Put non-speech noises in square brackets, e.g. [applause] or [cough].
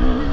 Mm-hmm. [laughs]